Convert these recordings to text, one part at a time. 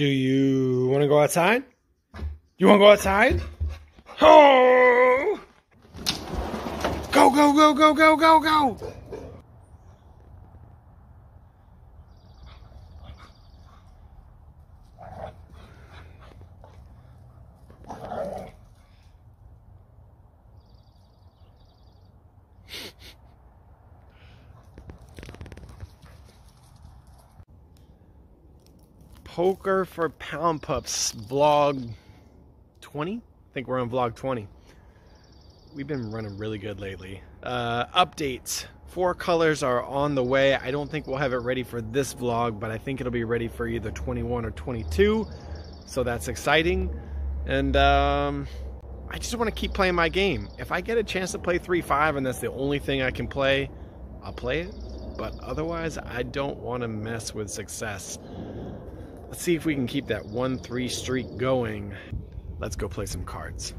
Do you want to go outside? You want to go outside? Oh! Go, go, go, go, go, go, go! Poker for Pound Pups vlog 20? I think we're on vlog 20. We've been running really good lately. Uh, updates. Four colors are on the way. I don't think we'll have it ready for this vlog, but I think it'll be ready for either 21 or 22. So that's exciting. And um, I just want to keep playing my game. If I get a chance to play 3-5 and that's the only thing I can play, I'll play it. But otherwise, I don't want to mess with success. Let's see if we can keep that 1-3 streak going. Let's go play some cards.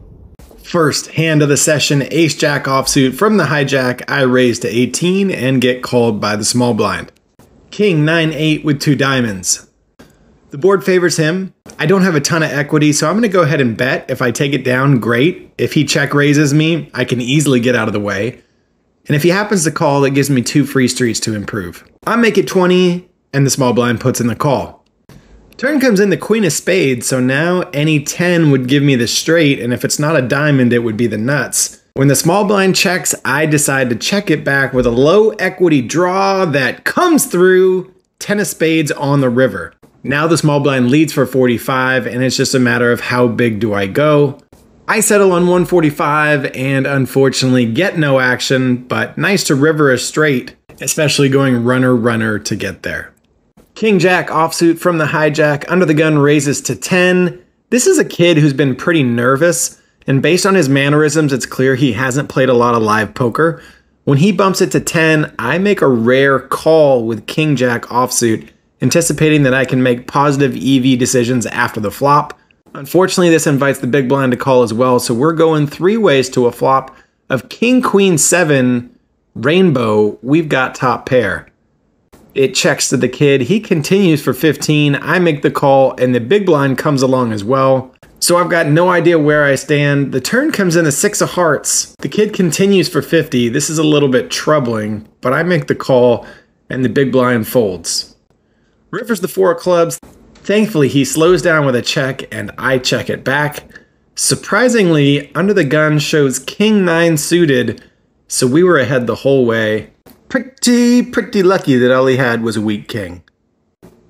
First hand of the session, ace jack offsuit from the hijack. I raise to 18 and get called by the small blind. King 9-8 with two diamonds. The board favors him. I don't have a ton of equity, so I'm going to go ahead and bet. If I take it down, great. If he check raises me, I can easily get out of the way. And if he happens to call, that gives me two free streets to improve. I make it 20, and the small blind puts in the call. Turn comes in the queen of spades, so now any 10 would give me the straight, and if it's not a diamond, it would be the nuts. When the small blind checks, I decide to check it back with a low equity draw that comes through 10 of spades on the river. Now the small blind leads for 45, and it's just a matter of how big do I go. I settle on 145 and unfortunately get no action, but nice to river a straight, especially going runner runner to get there. King Jack offsuit from the hijack, under the gun raises to 10. This is a kid who's been pretty nervous, and based on his mannerisms, it's clear he hasn't played a lot of live poker. When he bumps it to 10, I make a rare call with King Jack offsuit, anticipating that I can make positive EV decisions after the flop. Unfortunately, this invites the big blind to call as well, so we're going three ways to a flop of King Queen 7 Rainbow. We've got top pair. It checks to the kid. He continues for 15. I make the call, and the big blind comes along as well. So I've got no idea where I stand. The turn comes in a six of hearts. The kid continues for 50. This is a little bit troubling, but I make the call, and the big blind folds. Rivers the four of clubs. Thankfully, he slows down with a check, and I check it back. Surprisingly, under the gun shows king nine suited, so we were ahead the whole way pretty, pretty lucky that all he had was a weak king.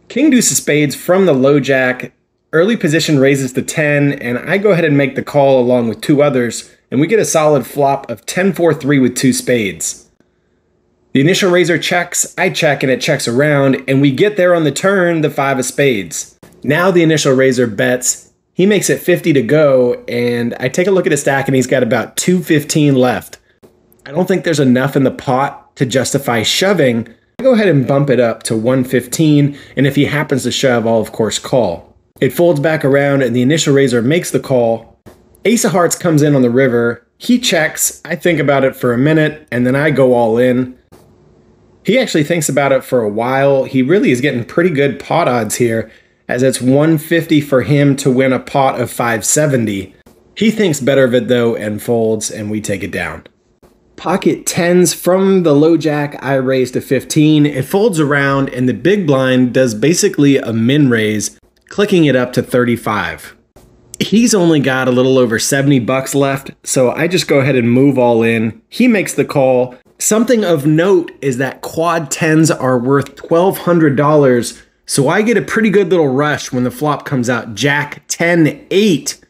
King deuce of spades from the low jack. Early position raises to 10, and I go ahead and make the call along with two others, and we get a solid flop of 10 4 3 with two spades. The initial raiser checks, I check, and it checks around, and we get there on the turn, the five of spades. Now the initial raiser bets. He makes it 50 to go, and I take a look at his stack, and he's got about 215 left. I don't think there's enough in the pot to justify shoving, I go ahead and bump it up to 115, and if he happens to shove, I'll of course call. It folds back around, and the initial raiser makes the call. Ace of Hearts comes in on the river. He checks. I think about it for a minute, and then I go all in. He actually thinks about it for a while. He really is getting pretty good pot odds here, as it's 150 for him to win a pot of 570. He thinks better of it though and folds, and we take it down. Pocket 10s from the low jack, I raise to 15. It folds around and the big blind does basically a min raise, clicking it up to 35. He's only got a little over 70 bucks left, so I just go ahead and move all in. He makes the call. Something of note is that quad 10s are worth $1,200, so I get a pretty good little rush when the flop comes out Jack 10 8.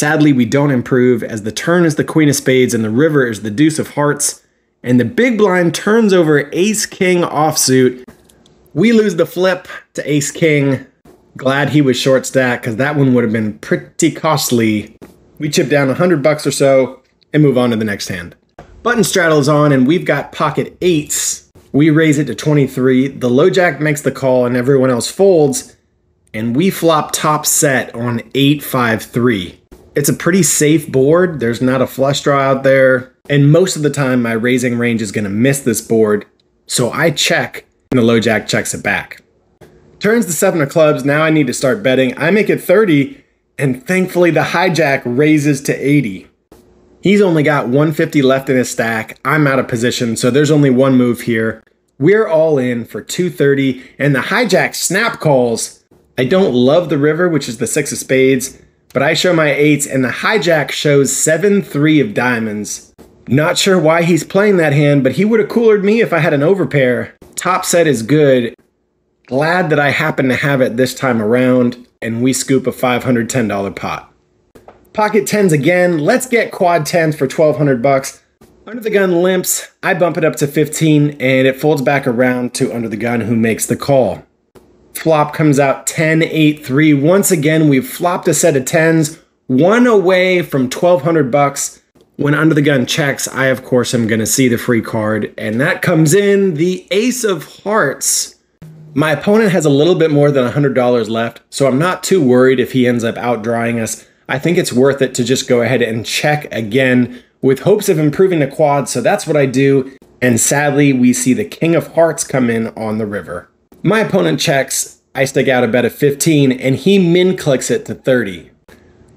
Sadly, we don't improve as the turn is the queen of spades and the river is the deuce of hearts. And the big blind turns over ace king offsuit. We lose the flip to ace king. Glad he was short stack because that one would have been pretty costly. We chip down 100 bucks or so and move on to the next hand. Button straddles on and we've got pocket eights. We raise it to 23. The low jack makes the call and everyone else folds. And we flop top set on 853. It's a pretty safe board. There's not a flush draw out there. And most of the time, my raising range is going to miss this board. So I check, and the low jack checks it back. Turns the seven of clubs. Now I need to start betting. I make it 30, and thankfully the hijack raises to 80. He's only got 150 left in his stack. I'm out of position, so there's only one move here. We're all in for 230, and the hijack snap calls. I don't love the river, which is the six of spades, but I show my eights, and the hijack shows 7 3 of diamonds. Not sure why he's playing that hand, but he would have coolered me if I had an overpair. Top set is good. Glad that I happen to have it this time around, and we scoop a $510 pot. Pocket 10s again. Let's get quad 10s for 1200 bucks. Under the gun limps. I bump it up to 15 and it folds back around to under the gun who makes the call. Flop comes out 10 8 3. Once again, we've flopped a set of 10s, one away from 1200 bucks. When under the gun checks, I of course am going to see the free card and that comes in the ace of hearts. My opponent has a little bit more than $100 left, so I'm not too worried if he ends up outdrawing us. I think it's worth it to just go ahead and check again with hopes of improving the quad, so that's what I do. And sadly, we see the King of Hearts come in on the river. My opponent checks, I stick out a bet of 15, and he min clicks it to 30.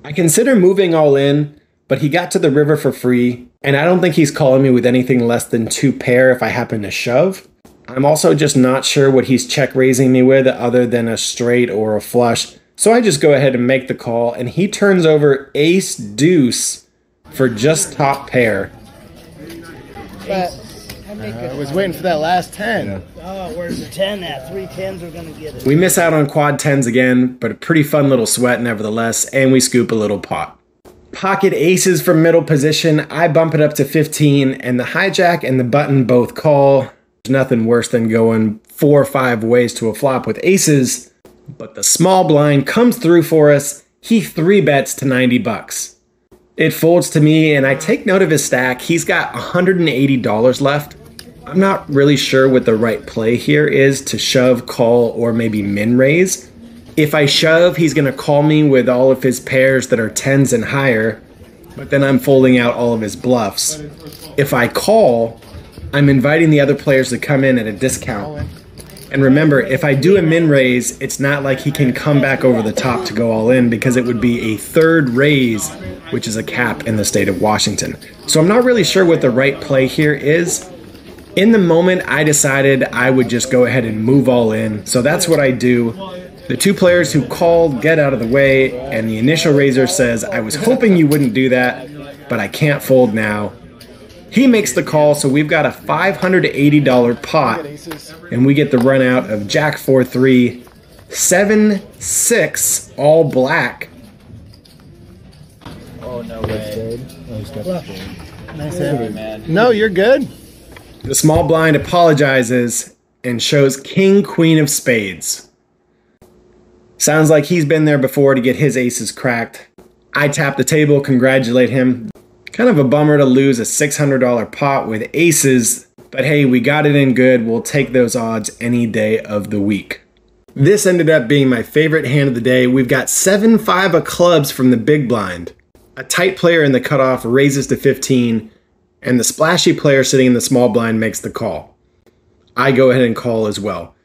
I consider moving all in, but he got to the river for free, and I don't think he's calling me with anything less than two pair if I happen to shove. I'm also just not sure what he's check raising me with other than a straight or a flush. So I just go ahead and make the call, and he turns over ace deuce for just top pair. But Uh, I was waiting for that last 10. oh, where's the ten at? Three tens are gonna get it. We miss out on quad tens again, but a pretty fun little sweat nevertheless, and we scoop a little pot. Pocket aces from middle position. I bump it up to 15, and the hijack and the button both call. There's nothing worse than going four or five ways to a flop with aces, but the small blind comes through for us. He three bets to 90 bucks. It folds to me, and I take note of his stack. He's got $180 left. I'm not really sure what the right play here is to shove, call, or maybe min raise. If I shove, he's going to call me with all of his pairs that are 10s and higher, but then I'm folding out all of his bluffs. If I call, I'm inviting the other players to come in at a discount. And remember, if I do a min raise, it's not like he can come back over the top to go all in because it would be a third raise, which is a cap in the state of Washington. So I'm not really sure what the right play here is. In the moment, I decided I would just go ahead and move all in. So that's what I do. The two players who called get out of the way, and the initial raiser says, I was hoping you wouldn't do that, but I can't fold now. He makes the call, so we've got a $580 pot, and we get the run out of Jack 4 3, 7 6, all black. Oh no way. Nice hand. No, you're good. The small blind apologizes and shows King Queen of Spades. Sounds like he's been there before to get his aces cracked. I tap the table, congratulate him. Kind of a bummer to lose a $600 pot with aces, but hey, we got it in good. We'll take those odds any day of the week. This ended up being my favorite hand of the day. We've got 7 5 of clubs from the big blind. A tight player in the cutoff raises to 15, and the splashy player sitting in the small blind makes the call. I go ahead and call as well.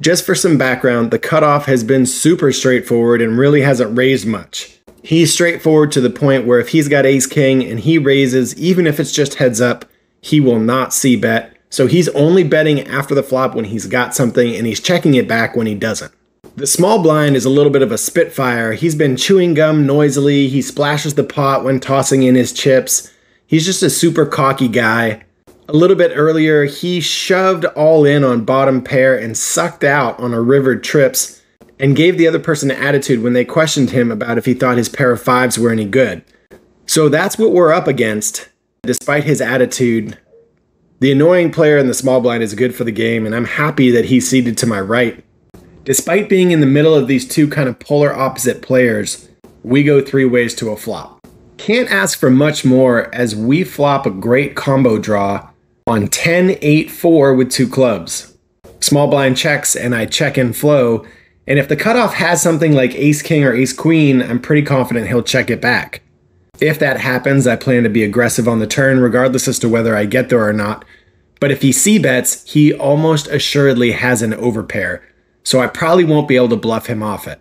Just for some background, the cutoff has been super straightforward and really hasn't raised much. He's straightforward to the point where if he's got ace king and he raises, even if it's just heads up, he will not c bet. So he's only betting after the flop when he's got something and he's checking it back when he doesn't. The small blind is a little bit of a spitfire. He's been chewing gum noisily, he splashes the pot when tossing in his chips. He's just a super cocky guy. A little bit earlier, he shoved all in on bottom pair and sucked out on a river trips and gave the other person an attitude when they questioned him about if he thought his pair of fives were any good. So that's what we're up against. Despite his attitude, the annoying player in the small blind is good for the game, and I'm happy that he's seated to my right. Despite being in the middle of these two kind of polar opposite players, we go three ways to a flop. Can't ask for much more as we flop a great combo draw on 10 8 4 with two clubs. Small blind checks, and I check and flow. And if the cutoff has something like ace king or ace queen, I'm pretty confident he'll check it back. If that happens, I plan to be aggressive on the turn, regardless as to whether I get there or not. But if he c bets, he almost assuredly has an overpair. so I probably won't be able to bluff him off it.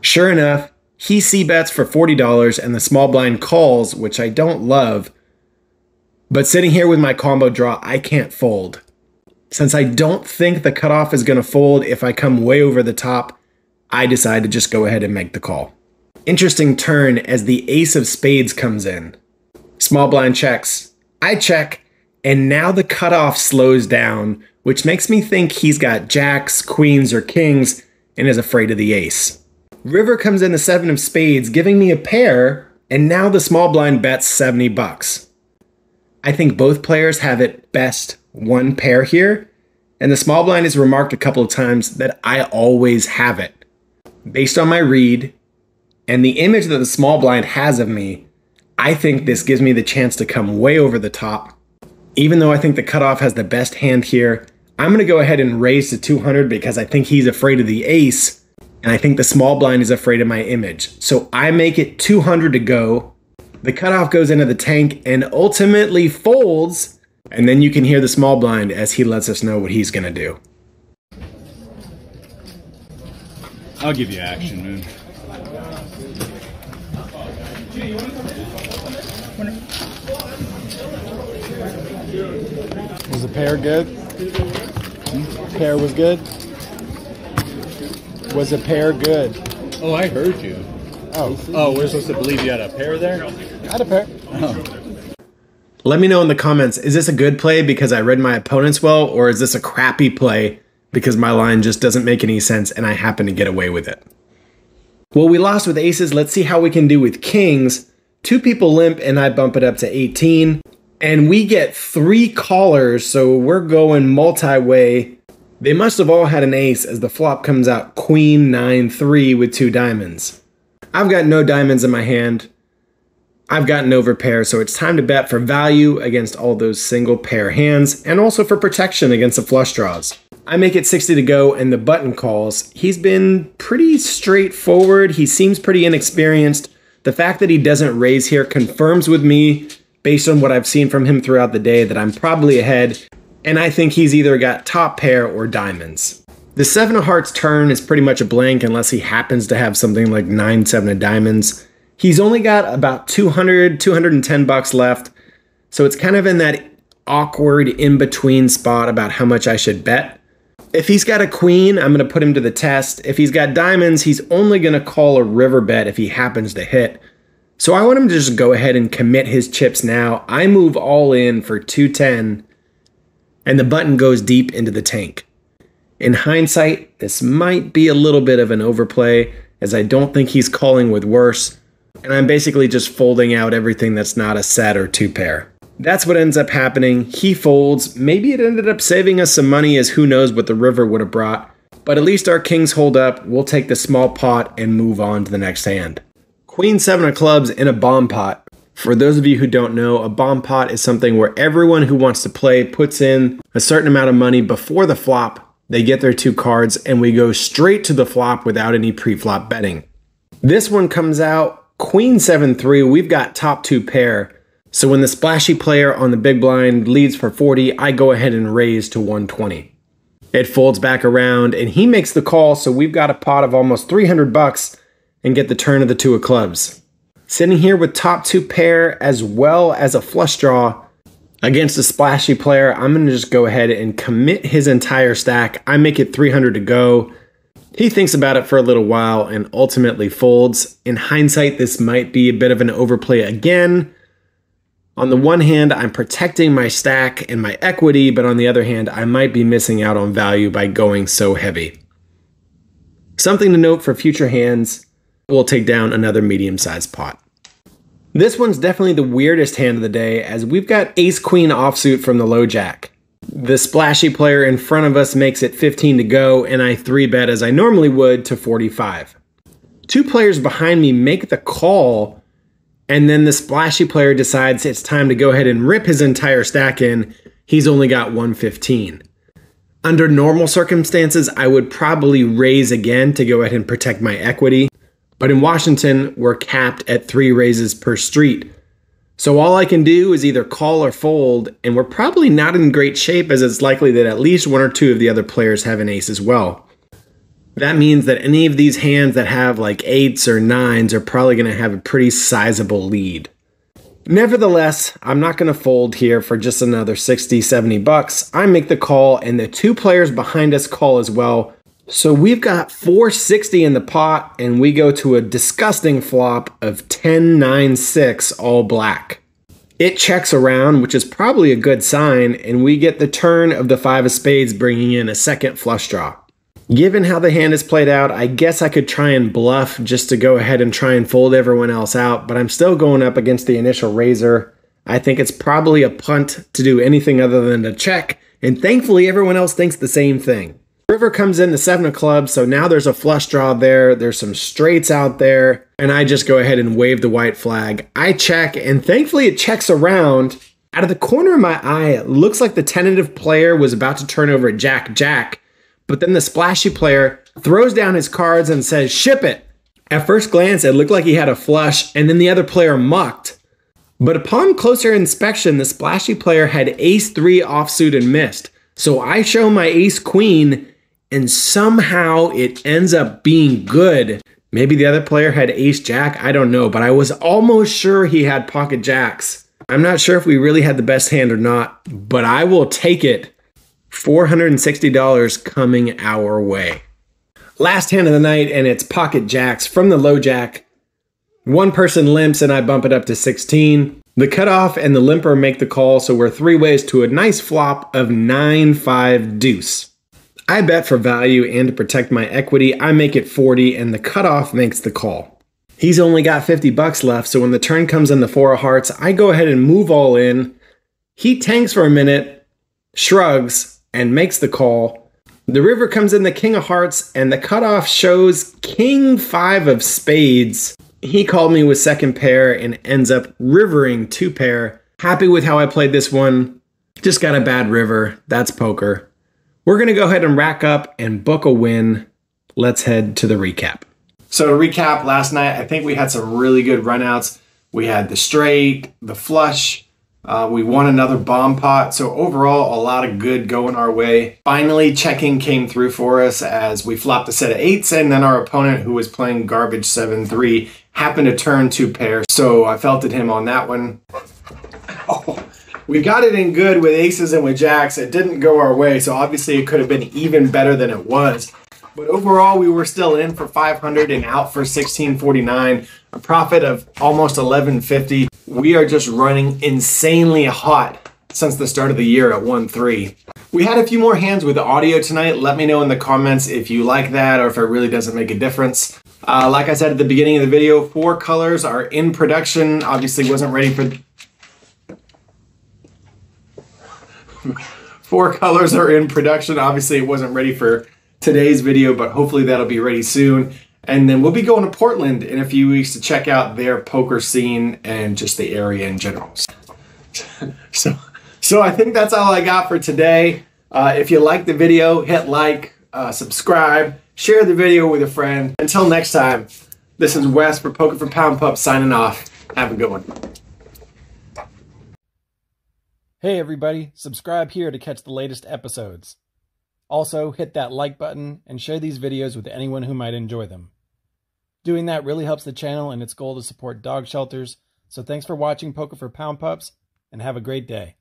Sure enough, he c bets for $40 and the small blind calls, which I don't love. But sitting here with my combo draw, I can't fold. Since I don't think the cutoff is going to fold if I come way over the top, I decide to just go ahead and make the call. Interesting turn as the ace of spades comes in. Small blind checks. I check, and now the cutoff slows down, which makes me think he's got jacks, queens, or kings and is afraid of the ace. River comes in the seven of spades, giving me a pair, and now the small blind bets 70 bucks. I think both players have at best one pair here, and the small blind has remarked a couple of times that I always have it. Based on my read and the image that the small blind has of me, I think this gives me the chance to come way over the top. Even though I think the cutoff has the best hand here, I'm going to go ahead and raise to 200 because I think he's afraid of the ace, and I think the small blind is afraid of my image. So I make it 200 to go. The cutoff goes into the tank and ultimately folds, and then you can hear the small blind as he lets us know what he's going to do. I'll give you action, man. Was the pair good? Hmm? Pair was good? Was a pair good? Oh, I heard you. Oh, Oh, we're supposed to believe you had a pair there? I had a pair. Oh. Let me know in the comments is this a good play because I read my opponents well, or is this a crappy play because my line just doesn't make any sense and I happen to get away with it? Well, we lost with aces. Let's see how we can do with kings. Two people limp and I bump it up to 18. And we get three callers, so we're going multi way. They must have all had an ace as the flop comes out queen 9 3 with two diamonds. I've got no diamonds in my hand. I've got an overpair, so it's time to bet for value against all those single pair hands and also for protection against the flush draws. I make it 60 to go and the button calls. He's been pretty straightforward. He seems pretty inexperienced. The fact that he doesn't raise here confirms with me, based on what I've seen from him throughout the day, that I'm probably ahead. And I think he's either got top pair or diamonds. The seven of hearts turn is pretty much a blank unless he happens to have something like nine, seven of diamonds. He's only got about 200, 210 bucks left. So it's kind of in that awkward in between spot about how much I should bet. If he's got a queen, I'm going to put him to the test. If he's got diamonds, he's only going to call a river bet if he happens to hit. So I want him to just go ahead and commit his chips now. I move all in for 210, and the button goes deep into the tank. In hindsight, this might be a little bit of an overplay, as I don't think he's calling with worse, and I'm basically just folding out everything that's not a set or two pair. That's what ends up happening. He folds. Maybe it ended up saving us some money, as who knows what the river would have brought. But at least our kings hold up. We'll take the small pot and move on to the next hand. Queen seven of clubs in a bomb pot. For those of you who don't know, a bomb pot is something where everyone who wants to play puts in a certain amount of money before the flop. They get their two cards, and we go straight to the flop without any pre flop betting. This one comes out Queen 7 3. We've got top two pair. So when the splashy player on the big blind leads for 40, I go ahead and raise to 120. It folds back around and he makes the call, so we've got a pot of almost 300 bucks and get the turn of the two of clubs. Sitting here with top two pair as well as a flush draw against a splashy player, I'm going to just go ahead and commit his entire stack. I make it 300 to go. He thinks about it for a little while and ultimately folds. In hindsight, this might be a bit of an overplay again. On the one hand, I'm protecting my stack and my equity, but on the other hand, I might be missing out on value by going so heavy. Something to note for future hands, we'll take down another medium-sized pot. This one's definitely the weirdest hand of the day as we've got ace-queen offsuit from the low jack. The splashy player in front of us makes it 15 to go and I 3-bet as I normally would to 45. Two players behind me make the call and then the splashy player decides it's time to go ahead and rip his entire stack in. He's only got 115. Under normal circumstances, I would probably raise again to go ahead and protect my equity. But in Washington, we're capped at three raises per street. So all I can do is either call or fold, and we're probably not in great shape as it's likely that at least one or two of the other players have an ace as well. That means that any of these hands that have like eights or nines are probably going to have a pretty sizable lead. Nevertheless, I'm not going to fold here for just another 60, 70 bucks. I make the call and the two players behind us call as well. So we've got 460 in the pot and we go to a disgusting flop of 10, 9, 6 all black. It checks around, which is probably a good sign, and we get the turn of the five of spades bringing in a second flush draw. Given how the hand is played out, I guess I could try and bluff just to go ahead and try and fold everyone else out, but I'm still going up against the initial raiser. I think it's probably a punt to do anything other than to check, and thankfully everyone else thinks the same thing. River comes in the seven of clubs, so now there's a flush draw there. There's some straights out there, and I just go ahead and wave the white flag. I check, and thankfully it checks around. Out of the corner of my eye, it looks like the tentative player was about to turn over Jack Jack, but then the splashy player throws down his cards and says, Ship it. At first glance, it looked like he had a flush, and then the other player mucked. But upon closer inspection, the splashy player had ace three offsuit and missed. So I show my ace queen and somehow it ends up being good. Maybe the other player had ace jack, I don't know, but I was almost sure he had pocket jacks. I'm not sure if we really had the best hand or not, but I will take it. $460 coming our way. Last hand of the night, and it's pocket jacks from the low jack. One person limps, and I bump it up to 16. The cutoff and the limper make the call, so we're three ways to a nice flop of 9 5 deuce. I bet for value and to protect my equity, I make it 40 and the cutoff makes the call. He's only got 50 bucks left, so when the turn comes in the four of hearts, I go ahead and move all in. He tanks for a minute, shrugs, and makes the call. The river comes in the king of hearts, and the cutoff shows king five of spades. He called me with second pair and ends up rivering two pair. Happy with how I played this one. Just got a bad river. That's poker. We're going to go ahead and rack up and book a win. Let's head to the recap. So to recap, last night I think we had some really good runouts. We had the straight, the flush. Uh, we won another bomb pot. So overall, a lot of good going our way. Finally, checking came through for us as we flopped a set of eights, and then our opponent, who was playing garbage 7-3, happened to turn two pairs. So I felted him on that one. Oh, we got it in good with aces and with jacks. It didn't go our way, so obviously it could have been even better than it was. But overall, we were still in for 500 and out for 1649, a profit of almost 1150. We are just running insanely hot since the start of the year at 1-3. We had a few more hands with audio tonight. Let me know in the comments if you like that or if it really doesn't make a difference. Uh, like I said at the beginning of the video, four colors are in production. Obviously wasn't ready for Four colors are in production. Obviously, it wasn't ready for today's video, but hopefully that'll be ready soon. And then we'll be going to Portland in a few weeks to check out their poker scene and just the area in general. so, so I think that's all I got for today. Uh, if you like the video, hit like, uh, subscribe, share the video with a friend. Until next time, this is Wes for Poker for Pound Pup signing off. Have a good one. Hey everybody, subscribe here to catch the latest episodes. Also, hit that like button and share these videos with anyone who might enjoy them. Doing that really helps the channel and its goal to support dog shelters, so thanks for watching Poker for Pound Pups, and have a great day.